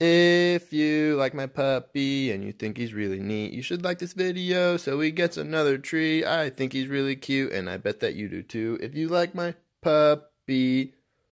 If you like my puppy and you think he's really neat, you should like this video so he gets another tree. I think he's really cute and I bet that you do too. If you like my puppy,